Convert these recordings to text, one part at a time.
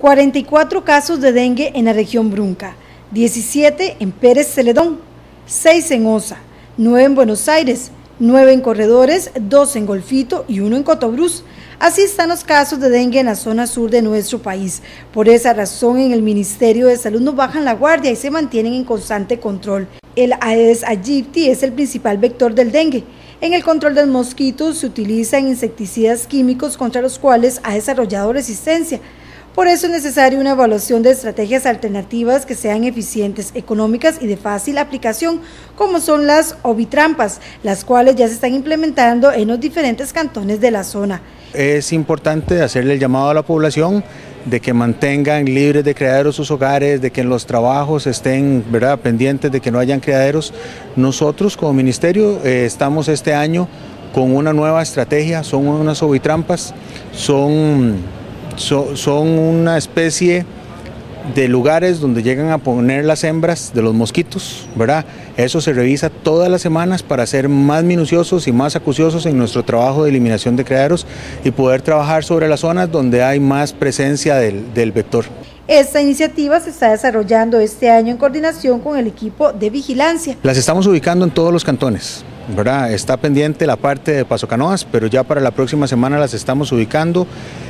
44 casos de dengue en la región Brunca, 17 en Pérez Celedón, 6 en Osa, 9 en Buenos Aires, 9 en Corredores, 2 en Golfito y 1 en Cotobruz. Así están los casos de dengue en la zona sur de nuestro país. Por esa razón, en el Ministerio de Salud no bajan la guardia y se mantienen en constante control. El Aedes aegypti es el principal vector del dengue. En el control del mosquito se utilizan insecticidas químicos contra los cuales ha desarrollado resistencia. Por eso es necesaria una evaluación de estrategias alternativas que sean eficientes, económicas y de fácil aplicación, como son las ovitrampas, las cuales ya se están implementando en los diferentes cantones de la zona. Es importante hacerle el llamado a la población de que mantengan libres de criaderos sus hogares, de que en los trabajos estén ¿verdad? pendientes de que no hayan criaderos. Nosotros como ministerio eh, estamos este año con una nueva estrategia, son unas ovitrampas, son son una especie de lugares donde llegan a poner las hembras de los mosquitos, ¿verdad? Eso se revisa todas las semanas para ser más minuciosos y más acuciosos en nuestro trabajo de eliminación de criaderos y poder trabajar sobre las zonas donde hay más presencia del, del vector. Esta iniciativa se está desarrollando este año en coordinación con el equipo de vigilancia. Las estamos ubicando en todos los cantones. Está pendiente la parte de Paso Canoas, pero ya para la próxima semana las estamos ubicando.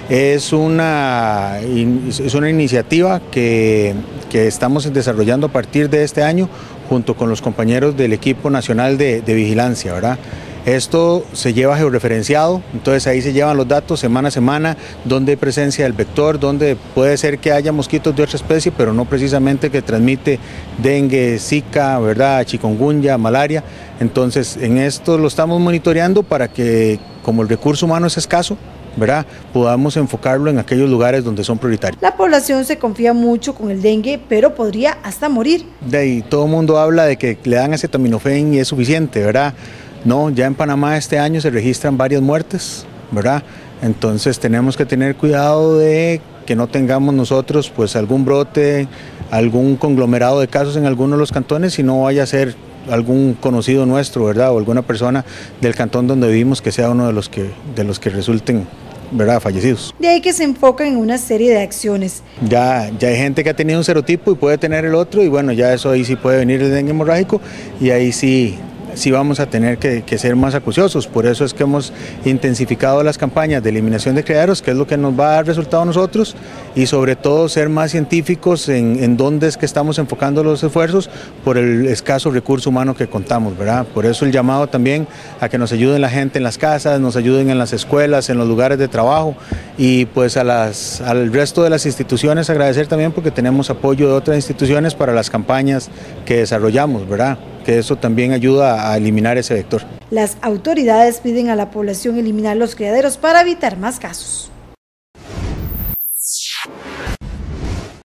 Es una, es una iniciativa que, estamos desarrollando a partir de este año junto con los compañeros del equipo nacional de, de vigilancia, ¿verdad? Esto se lleva georreferenciado, entonces ahí se llevan los datos semana a semana, donde hay presencia del vector, donde puede ser que haya mosquitos de otra especie, pero no precisamente que transmite dengue, zika, ¿verdad? chikungunya, malaria. Entonces en esto lo estamos monitoreando para que como el recurso humano es escaso, ¿verdad? podamos enfocarlo en aquellos lugares donde son prioritarios. La población se confía mucho con el dengue, pero podría hasta morir. De ahí todo el mundo habla de que le dan acetaminofén y es suficiente, ¿verdad? No, ya en Panamá este año se registran varias muertes, ¿verdad? Entonces tenemos que tener cuidado de que no tengamos nosotros pues algún brote, algún conglomerado de casos en alguno de los cantones y no vaya a ser algún conocido nuestro, ¿verdad? O alguna persona del cantón donde vivimos que sea uno de los que, de los que resulten ¿verdad? fallecidos. De ahí que se enfoca en una serie de acciones. Ya, ya hay gente que ha tenido un serotipo y puede tener el otro y bueno, ya eso ahí sí puede venir el dengue hemorrágico y ahí sí sí vamos a tener que, ser más acuciosos. Por eso es que hemos intensificado las campañas de eliminación de criaderos, que es lo que nos va a dar resultado a nosotros, y sobre todo ser más científicos en, en dónde es que estamos enfocando los esfuerzos por el escaso recurso humano que contamos, ¿verdad? Por eso el llamado también a que nos ayuden la gente en las casas, nos ayuden en las escuelas, en los lugares de trabajo, y pues a las, al resto de las instituciones agradecer también porque tenemos apoyo de otras instituciones para las campañas que desarrollamos, ¿verdad? Eso también ayuda a eliminar ese vector. Las autoridades piden a la población eliminar los criaderos para evitar más casos.